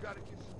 gotta get some